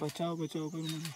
बचाओ बचाओ कर मुझे